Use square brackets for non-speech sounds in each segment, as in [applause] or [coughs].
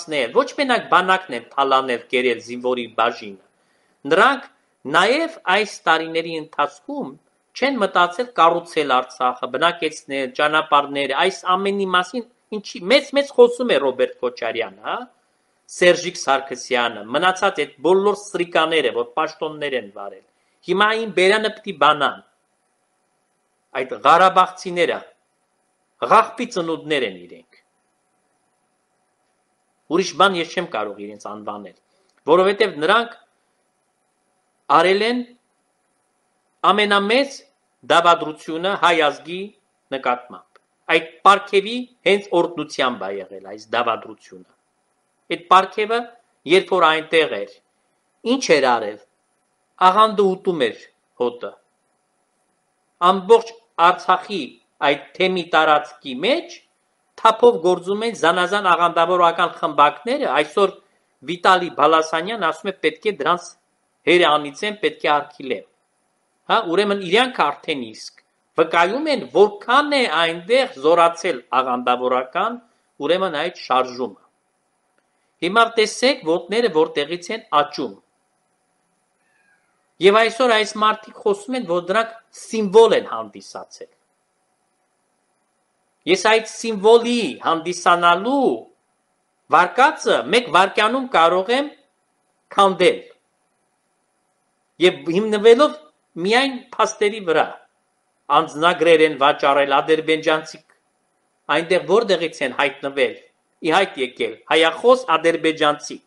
կորացնել, ոչ մենակ բանակն են թալանել կերել զինվորի բաժինը։ Նրանք նաև այս տարիների ընթացքում չեն մտածել կառուցել Արցախը, բնակեցնել, ճանապարհներ, այս ամենի մասին ինչի մեծ-մեծ խոսում է Ռոբերտ Քոչարյանը, հա? Սերժիկ Սարգսյանը, մնացած այդ բոլոր սրիկաները, որ պաշտոններ են վարել։ Հիմա այն բերանը պիտի բանան։ Այդ Ղարաբաղցիները ղախպի ծնունդներ են իրենք։ Ուրիշ բան ես չեմ կարող իրենց անվանել, որովհետև նրանք արել են ամենամեծ դավադրությունը հայ ազգի նկատմամբ։ Այդ պարքևի հենց օրդնությամբ է եղել այս դավադրությունը։ Այդ պարքևը երբ որ այնտեղ էր, ինչ էր արել։ Աղանդը ուտում էր հոտը։ Ամբողջ Արցախի այդ թեմի տարածքի մեջ թափով գործում են զանազան աղանդավորական խմբակները, այսօր Վիտալի Բալասանյան ասում է պետք է դրանց հերը անիծեն, պետք է արգիլեն։ Հա, ուրեմն իրանք արդեն իսկ վկայում են, որքան է այնտեղ զորացել աղանդավորական, ուրեմն այդ շարժումը։ Հիմա տեսեք ոտները որտեղից են աճում։ Եվ այսօր այս մարդիկ խոսում են, որ դրանք սիմվոլ են հանդիսացել։ Ես այդ սիմվոլի հանդիսանալու վարկածը մեկ վարկյանում կարող եմ քանդել եւ հիմնվելով միայն փաստերի վրա անձնագրեր են վաճառել ադրբեջանցի այնտեղ որտեղից են հայտնվել իհայտ եկել հայախոս ադրբեջանցիք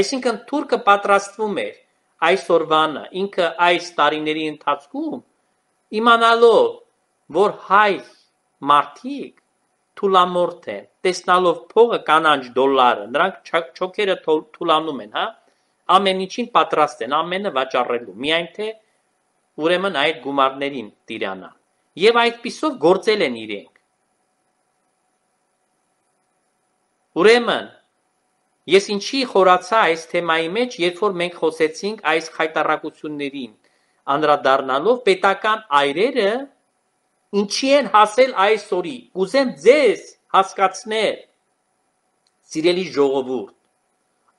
այսինքն թուրքը պատրաստվում էր այսօրվանը ինքը այս տարիների ընթացքում իմանալով որ հայ մարդիկ թուլամորթ են, տեսնալով փողը կանանչ դոլարը, նրանք չոքերը թուլանում են, հա, ամեն ինչին պատրաստ են, ամենը վաճառելու, միայն թե ուրեմն այդ գումարներին տիրանան։ Եվ այդպիսով գործել են իրենք։ Ուրեմն ես ինչի խորացա այս թեմայի մեջ, երբ որ մենք խոսեցինք այս խայտարակություններին անդրադառնալով պետական այրերը ինչի են հասել այսօրի։ Կուզեմ ձեզ հասկացնել, սիրելի ժողովուրդ,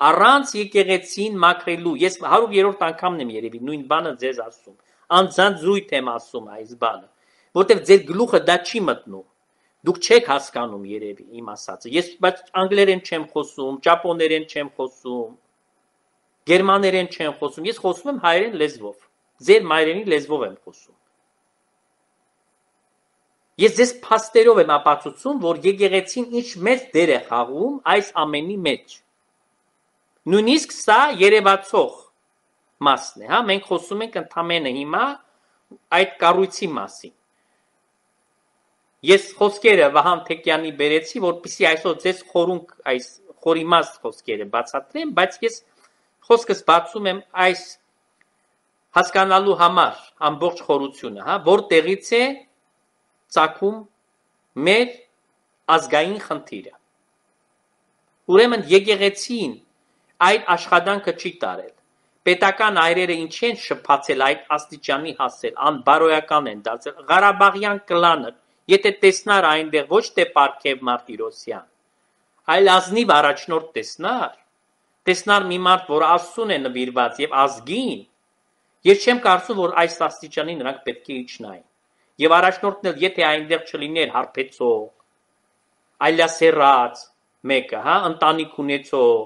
առանց եկեղեցին մաքրելու, ես 100-րդ անգամն եմ երևի նույն բանը ձեզ ասում, անձանց զույթ եմ ասում այս բանը, որտեղ ձեր գլուխը դա չի մտնում։ Դուք չեք հասկանում երևի իմ ասածը։ Ես բայց անգլերեն չեմ խոսում, ճապոներեն չեմ խոսում, գերմաներեն չեմ խոսում, ես խոսում եմ հայերեն լեզվով։ Ձեր մայրենի լեզվով եմ խոսում։ Ես ձեզ փաստերով եմ ապացուցում, որ եկեղեցին ինչ մեծ դեր է խաղում այս ամենի մեջ։ Նույնիսկ սա երևացող մասն է, հա, մենք խոսում ենք ընդամենը հիմա այդ կառույցի մասին։ Ես խոսքերը Վահան Թեկյանի բերեցի, որպեսզի այսօր ձեզ խորունկ այս խորիմաստ խոսքերը բացատրեմ, բայց ես խոսքս բացում եմ այս հասկանալու համար ամբողջ խորությունը, հա, որտեղից է ծագում մեր ազգային խնդիրը։ Ուրեմն եկեղեցին այդ աշխատանքը չի տարել։ Պետական այրերը ինչ են շփացել այդ աստիճանի հասել, անբարոյական են դարձել։ Ղարաբաղյան կլանը, եթե տեսնար այնտեղ ոչ թե Պարքև Մարտիրոսյան, այլ ազնիվ առաջնորդ տեսնար, տեսնար մի մարդ, որ Աստծուն է նվիրված եւ ազգին, ես չեմ կարծում, որ այս աստիճանի նրանք պետք է իջնային։ Եվ առաջնորդն էլ եթե այնտեղ չլիներ հարբեցող, այլասերած մեկը, հա, ընտանիք ունեցող,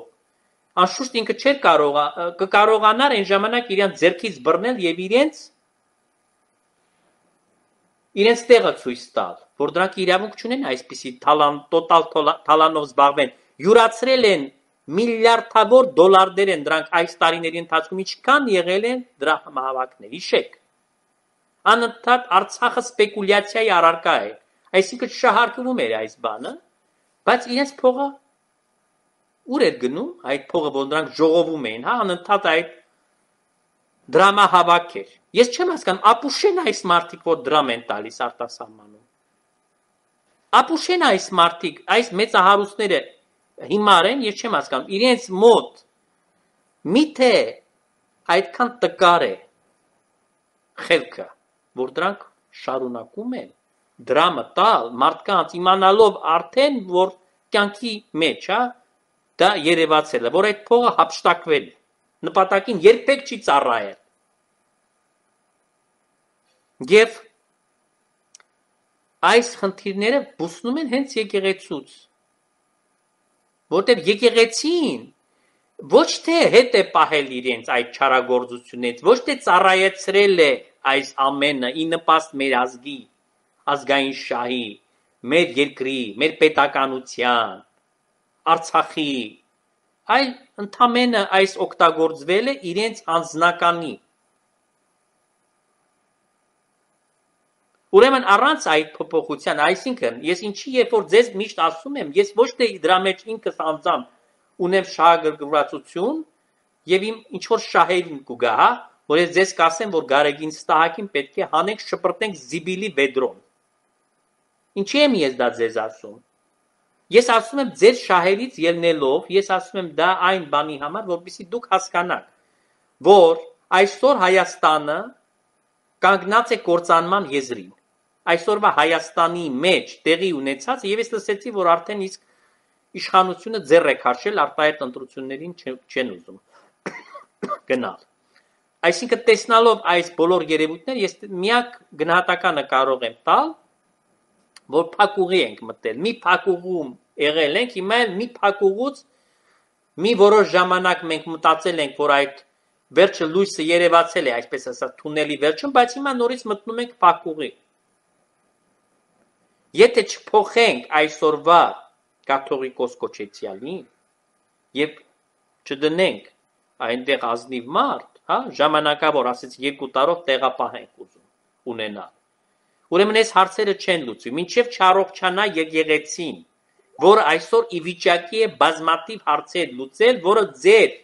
անշուշտ ինքը չէր կարող կկարողանար այն ժամանակ իրենց ձերքից բռնել եւ իրենց իրենց տեղը ցույց տալ, որ դրանք իրավունք չունեն այսպիսի թալան տոտալ թալանով զբաղվեն։ Յուրացրել են միլիարդավոր դոլարներ են դրանք այս տարիների ընթացքում ինչքան եղել են դրա համահավաքներ։ Հիշեք անընդհատ Արցախը սպեկուլյացիայի առարկա է։ Այսինքն շահարկվում էր այս բանը, բայց իրենց փողը ուր էր գնում, այդ փողը, որ նրանք ժողովում էին, հա, անընդհատ այդ դրամա հավաք էր։ Ես չեմ հասկանում, ապուշեն այս մարդիկ, որ դրամ են տալիս արտասահմանում։ Ապուշեն այս մարդիկ, այս մեծահարուստները հիմար են, ես չեմ հասկանում, իրենց մոտ միթե այդքան տկար է խելքը որ դրանք շարունակում են դրամը տալ մարդկանց իմանալով արդեն որ կյանքի մեջ, հա, դա երևացել է, որ այդ փողը հապշտակվել է։ Նպատակին երբեք չի ծառայել։ Եվ այս խնդիրները բուսնում են հենց եկեղեցուց, որտեղ եկեղեցին ոչ թե հետ է պահել իրենց այդ չարագործությունից, ոչ թե ծառայեցրել է այս ամենը ի նպաստ մեր ազգի, ազգային շահի, մեր երկրի, մեր պետականության, Արցախի, այլ ընդամենը այս օգտագործվել է իրենց անձնականի Ուրեմն առանց այդ փոփոխության, այսինքն ես ինչի երբ որ ձեզ միշտ ասում եմ, ես ոչ թե դրա մեջ ինքս անձամբ ունեմ շահագրգռվածություն եւ իմ ինչ որ շահերին կուգա, հա, որ ես ձեզ կասեմ, որ Գարեգին Ստահակին պետք է հանենք շպրտենք զիբիլի վեդրոն։ Ինչի եմ ես դա ձեզ ասում։ Ես ասում եմ ձեր շահերից ելնելով, ես ասում եմ դա այն բանի համար, որովհետեւ դուք հասկանաք, որ այսօր Հայաստանը կանգնած է կործանման եզրին այսօրվա Հայաստանի մեջ տեղի ունեցածը եւ ես լսեցի, որ արդեն իսկ իշխանությունը ձեռ է քաշել արտահայտ ընտրություններին չեն ուզում [coughs] գնալ։ Այսինքն տեսնալով այս բոլոր երևույթները ես միակ գնահատականը կարող եմ տալ, որ փակուղի ենք մտել։ Մի փակուղում եղել ենք, հիմա էլ մի փակուղուց մի որոշ ժամանակ մենք մտածել ենք, որ այդ վերջը լույսը երևացել է, այսպես ասած, թունելի վերջում, բայց հիմա նորից մտնում ենք փակուղի։ Եթե չփոխենք այսօրվա կաթողիկոս կոչեցյալին եւ չդնենք այնտեղ ազնիվ մարդ, հա, ժամանակավոր, ասեց երկու տարով տեղապահենք ուզում ունենալ։ Ուրեմն այս հարցերը չեն լուծվի, մինչև չառողջանա եկեղեցին, որը այսօր ի վիճակի է բազմատիվ հարցեր լուծել, որը ձեր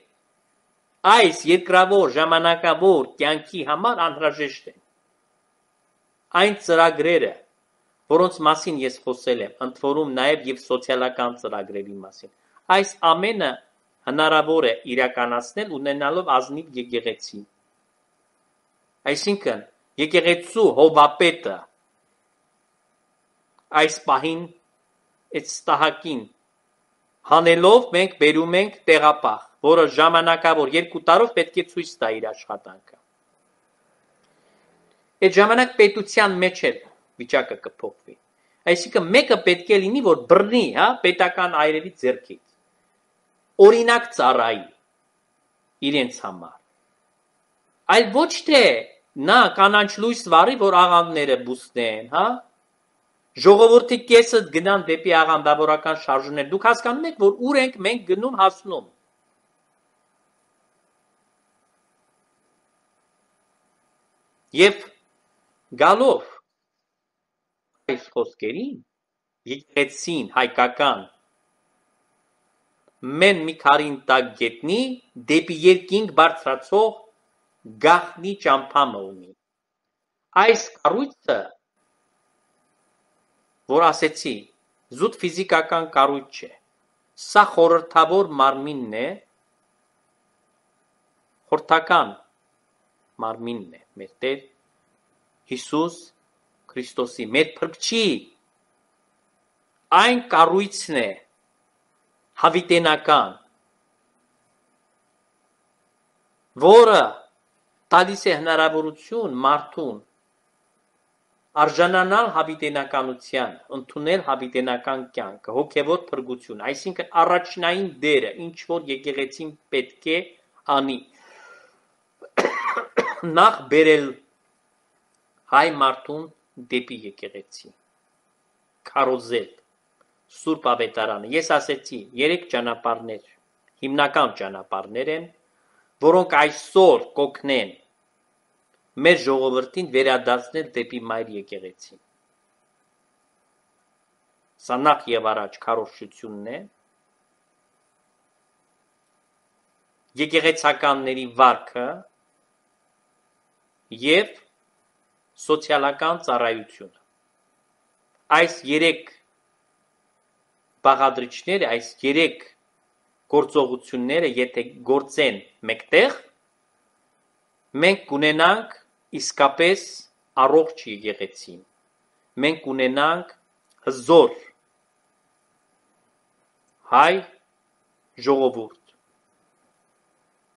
այս երկրավոր ժամանակավոր կյանքի համար անհրաժեշտ են։ Այն ծրագրերը, որոնց մասին ես խոսել եմ, ընդ որում նաև և սոցիալական ծրագրերի մասին։ Այս ամենը հնարավոր է իրականացնել ունենալով ազնիվ եկեղեցի։ Այսինքն, եկեղեցու հովապետը այս պահին այդ ստահակին հանելով մենք բերում ենք տեղապահ, որը ժամանակավոր երկու տարով պետք է ցույց տա իր աշխատանքը։ Այդ ժամանակ պետության մեջ էլ վիճակը կփոխվի։ Այսինքն մեկը պետք է լինի, որ բռնի, հա, պետական այրերի ձեռքից։ Օրինակ ծառայի իրենց համար։ Այլ ոչ թե նա կանանչ լույս վարի, որ աղանդները բուսնեն, հա, ժողովրդի կեսը գնան դեպի աղանդավորական շարժումներ։ Դուք հասկանում եք, որ ուր ենք մենք գնում հասնում։ Եվ գալով այս խոսքերին եկեղեցին հայկական մեն մի քարին տակ գետնի դեպի երկինք բարձրացող գախնի ճամփամը ունի այս կառույցը որ ասեցի զուտ ֆիզիկական կառույց չէ սա խորհրդավոր մարմինն է խորթական մարմինն է մեր Տեր Հիսուս Քրիստոսի, մեր փրկչի այն կառույցն է հավիտենական, որը տալիս է հնարավորություն մարդուն արժանանալ հավիտենականության, ընդունել հավիտենական կյանքը, հոգևոր փրկություն, այսինքն առաջնային դերը, ինչ որ եկեղեցին պետք է անի։ [coughs] Նախ բերել հայ մարդուն դեպի եկեղեցի։ Քարոզել Սուրբ Ավետարանը։ Ես ասեցի, երեք ճանապարհներ, հիմնական ճանապարհներ են, որոնք այսօր կօգնեն մեր ժողովրդին վերադարձնել դեպի Մայր եկեղեցին։ Սա նախ եւ առաջ քարոշչությունն է, եկեղեցականների վարքը եւ սոցիալական ծառայությունը։ Այս երեք բաղադրիչները, այս երեք գործողությունները, եթե գործեն մեկտեղ, մենք կունենանք իսկապես առողջ եկեղեցին։ Մենք կունենանք հզոր հայ ժողովուրդ։